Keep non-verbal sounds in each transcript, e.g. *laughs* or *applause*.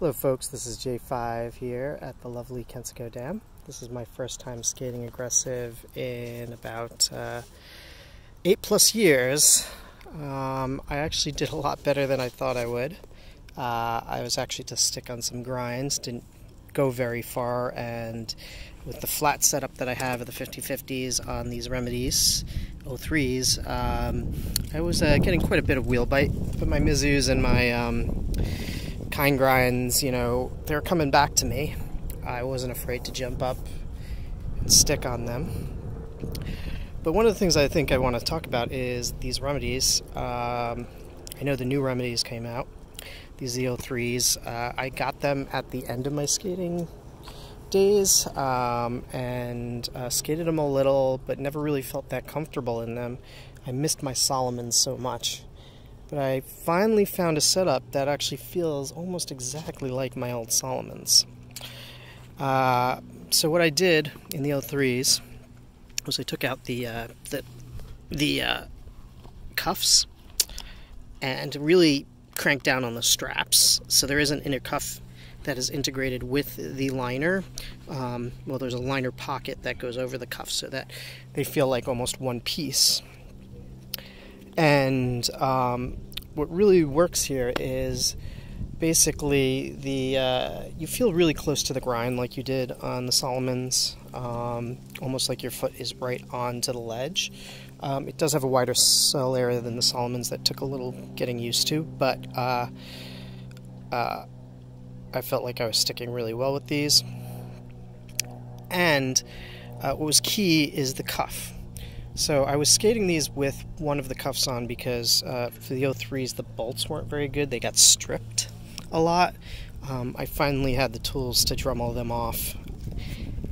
Hello folks, this is J5 here at the lovely Kensico Dam. This is my first time skating aggressive in about uh, eight plus years. Um, I actually did a lot better than I thought I would. Uh, I was actually to stick on some grinds, didn't go very far, and with the flat setup that I have of the 50-50s on these Remz 03s, um, I was uh, getting quite a bit of wheel bite, but my Mizous and my um, kind grinds, you know, they're coming back to me. I wasn't afraid to jump up and stick on them. But one of the things I think I want to talk about is these remedies. Um, I know the new remedies came out, these ZO3s. Uh, I got them at the end of my skating days um, and uh, skated them a little, but never really felt that comfortable in them. I missed my Salomons so much. But I finally found a setup that actually feels almost exactly like my old Salomons. Uh, so what I did in the 03s was I took out the uh, the, the uh, cuffs and really cranked down on the straps. So there is an inner cuff that is integrated with the liner. Um, well, there's a liner pocket that goes over the cuff so that they feel like almost one piece. And um, what really works here is basically the uh, you feel really close to the grind like you did on the Salomons, um, almost like your foot is right onto the ledge. Um, it does have a wider sole area than the Salomons that took a little getting used to, but uh, uh, I felt like I was sticking really well with these. And uh, what was key is the cuff. So I was skating these with one of the cuffs on because uh, for the 03s the bolts weren't very good. They got stripped a lot. Um, I finally had the tools to drum all them off.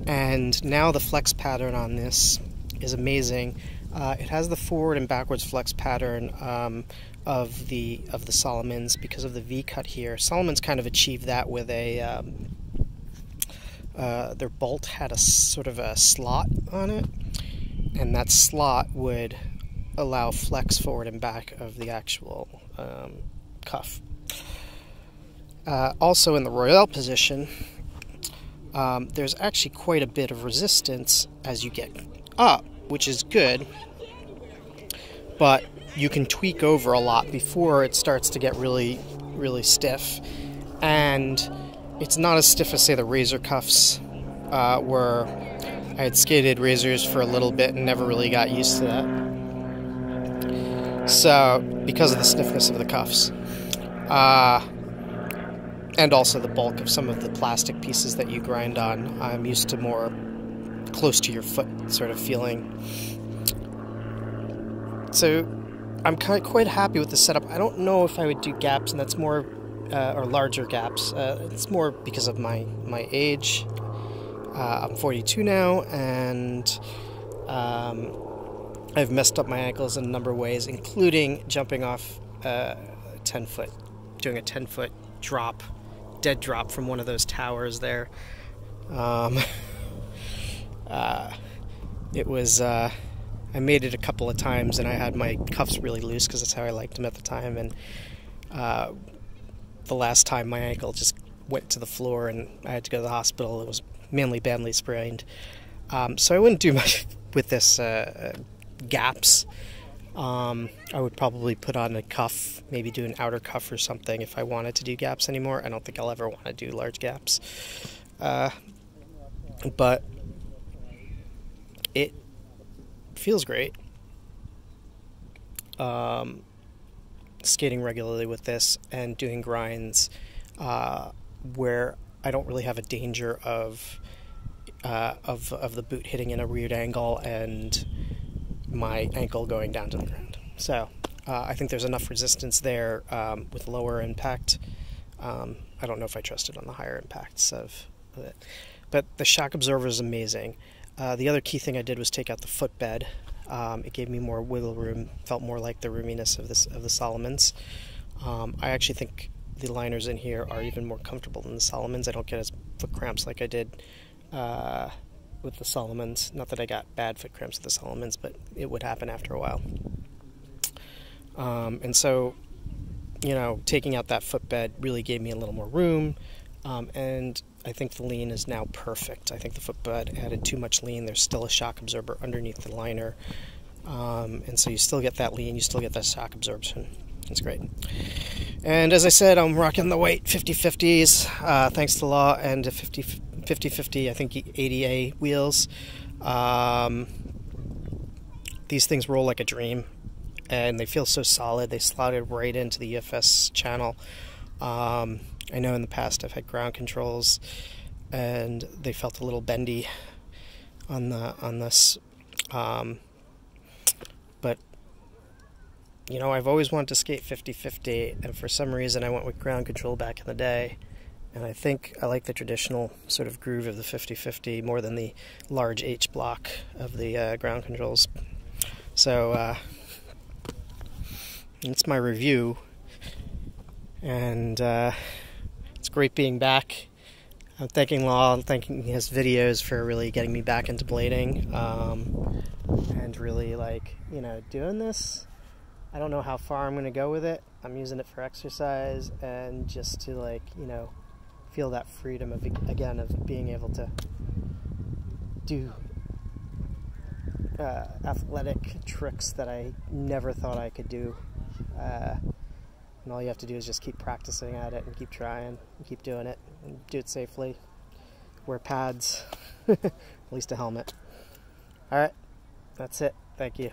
And now the flex pattern on this is amazing. Uh, it has the forward and backwards flex pattern um, of the of the Salomons because of the V cut here. Salomons kind of achieved that with a um, uh, their bolt had a sort of a slot on it, and that slot would allow flex forward and back of the actual um, cuff. Uh, also in the Royale position, um, there's actually quite a bit of resistance as you get up, which is good, but you can tweak over a lot before it starts to get really, really stiff. And it's not as stiff as, say, the Razor cuffs, uh, where I had skated razors for a little bit and never really got used to that. So, because of the stiffness of the cuffs. Uh, and also the bulk of some of the plastic pieces that you grind on, I'm used to more close to your foot sort of feeling. So, I'm kind of quite happy with the setup. I don't know if I would do gaps, and that's more, uh, or larger gaps. Uh, it's more because of my, my age uh, I'm 42 now, and um, I've messed up my ankles in a number of ways, including jumping off uh, 10 foot, doing a 10 foot drop, dead drop from one of those towers there. Um, *laughs* uh, it was, uh, I made it a couple of times, and I had my cuffs really loose because that's how I liked them at the time. And uh, the last time, my ankle just went to the floor, and I had to go to the hospital. It was mainly badly sprained. Um, so I wouldn't do *laughs* much with this uh, gaps. Um, I would probably put on a cuff, maybe do an outer cuff or something if I wanted to do gaps anymore. I don't think I'll ever want to do large gaps. Uh, but it feels great. Um, skating regularly with this and doing grinds uh, where I don't really have a danger of uh, of of the boot hitting in a weird angle and my ankle going down to the ground. So uh, I think there's enough resistance there um, with lower impact. Um, I don't know if I trust it on the higher impacts of, it, but the shock absorber is amazing. Uh, the other key thing I did was take out the footbed. Um, it gave me more wiggle room, felt more like the roominess of this of the Salomons. Um, I actually think the liners in here are even more comfortable than the Salomons. I don't get as foot cramps like I did uh, with the Salomons. Not that I got bad foot cramps with the Salomons, but it would happen after a while. Um, and so you know, taking out that footbed really gave me a little more room. Um, and I think the lean is now perfect. I think the footbed added too much lean. There's still a shock absorber underneath the liner. Um, and so you still get that lean, you still get that shock absorption. It's great. And as I said, I'm rocking the weight 50 50s, uh, thanks to Law and 50 50, I think 80A wheels. Um, these things roll like a dream and they feel so solid. They slotted right into the UFS channel. Um, I know in the past I've had ground controls and they felt a little bendy on the on this. Um, but you know, I've always wanted to skate 50-50 and for some reason I went with ground control back in the day. And I think I like the traditional sort of groove of the 50-50 more than the large H block of the uh, ground controls. So uh, my review, and uh, it's great being back. I'm thanking Law, thanking his videos for really getting me back into blading, um, and really like you know doing this. I don't know how far I'm going to go with it. I'm using it for exercise and just to like you know feel that freedom of again of being able to do uh, athletic tricks that I never thought I could do. Uh, and all you have to do is just keep practicing at it and keep trying and keep doing it and do it safely. Wear pads, *laughs* at least a helmet. All right, that's it. Thank you.